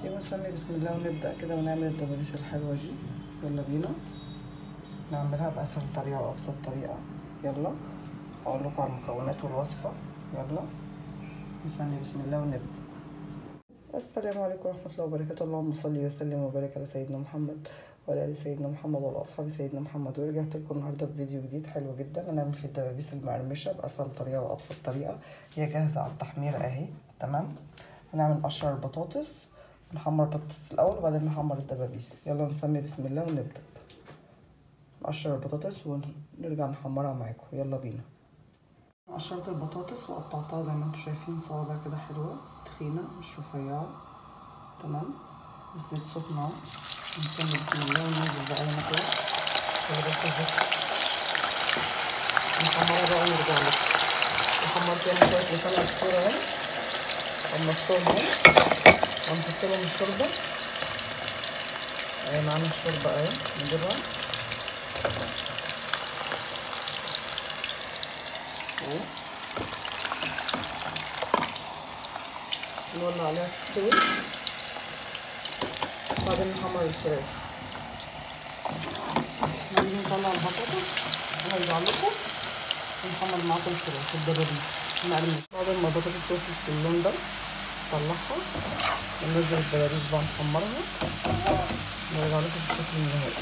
دلوقتي ونسمي بسم الله ونبدأ كده ونعمل الدبابيس الحلوة دي. يلا بينا. نعملها بأسهل طريقة وأبسط طريقة. يلا. أقول لكم على المكونات والوصفة. يلا. نسمي بسم الله ونبدأ. السلام عليكم ورحمة الله وبركاته. اللهم صل وسلم وبارك على سيدنا محمد وعلى آل سيدنا محمد وعلى أصحاب سيدنا محمد. ورجعت لكم النهاردة بفيديو جديد حلو جدا. هنعمل فيه الدبابيس المقرمشة بأسهل طريقة وأبسط طريقة. هي جاهزة على التحمير أهي. تمام. هنعمل نقشر البطاطس. نحمر البطاطس الأول وبعدين نحمر الدبابيس. يلا نسمي بسم الله ونبدأ. نقشر البطاطس ونرجع نحمرها معاكم. يلا بينا. قشرت البطاطس وقطعتها زي ما أنتم شايفين صوابع كده حلوة تخينة مش رفيعة. تمام؟ الزيت سخن اهو. نسمي بسم الله وننزل بقى هنا كده نحمرها بقى ونرجع لكم نحمر تاني شوية لسان عصفور اهي قمصتهم اهي وهنحط لهم الشوربة. اهي معانا الشوربة اهي نجيبها نولع عليها تستوي بعدين نحمر الفراخ. نيجي نطلع البطاطس ونرجع لكم ونحمر معاكم الفراخ الدبابيس. المقرمش بعد ما البطاطس وصلت اللون ده نطلعها وننزل الدبابيس بقى نحمرها. نرجع لكم الشكل النهائي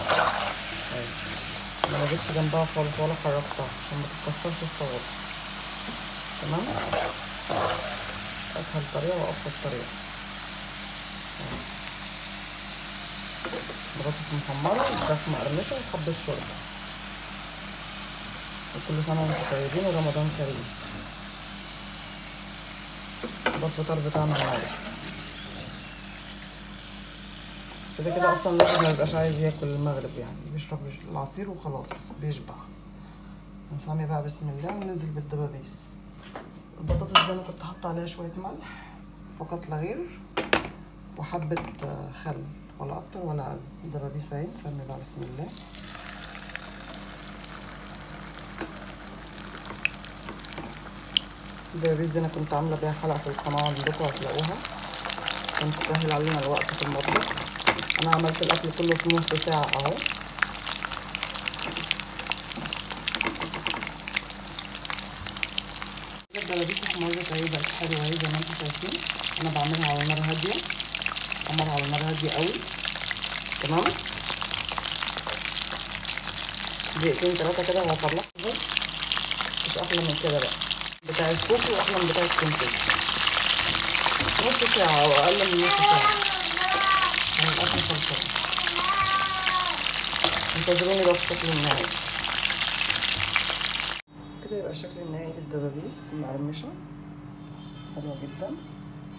ما نزلتش جنبها خالص ولا حركتها عشان ما تتكسرش الصوابع. تمام؟ أسهل طريقة وأبسط طريقة. بطاطس محمرة وفراخ مقرمشة وحبة شوربة. وكل سنة وأنتم طيبين ورمضان كريم. ده الفطار بتاعنا النهارده كده كده أصلا الواحد ما بيبقاش عايز ياكل المغرب يعني. بيشرب العصير وخلاص بيشبع. نسمي بقى بسم الله وننزل بالدبابيس. البطاطس دي أنا كنت حاطة عليها شوية ملح فقط لا غير وحبة خل. ولا أكتر ولا أقل. الدبابيس أهي نسمي بقى بسم الله. الدبابيس دي أنا كنت عاملة بيها حلقة في القناة عندكم هتلاقوها. كنت تسهل علينا الوقت في المطبخ. أنا عملت الأكل كله في نص ساعة أهو. الدبابيس احمرت اهي بقت حلوة أهي زي ما أنتم شايفين. أنا بعملها على نار هادية. احمرها على نار هادية قوي تمام؟ دقيقتين ثلاثة كده وهطلعها. مش أحلى من كده بقى. بتاع الكوكو واحلى من بتاع الكونتيك نص ساعة أو أقل من نص ساعة. الاكل خلصان انتظروني بقى في الشكل النهائي. كده يبقى الشكل النهائي للدبابيس المقرمشة. حلوة جدا.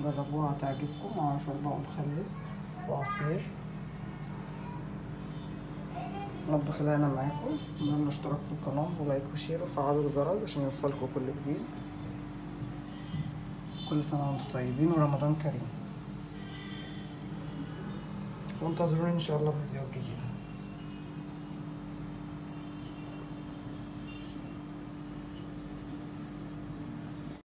جربوها هتعجبكم. مع شوربة ومخلل وعصير. مطبخ ليانا معاكم. اتمنى اشتراك في القناة و like و share وفعلوا الجرس عشان يوصلكم كل جديد. كل سنة وأنتم طيبين ورمضان كريم. وانتظروني إن شاء الله في فيديو جديد.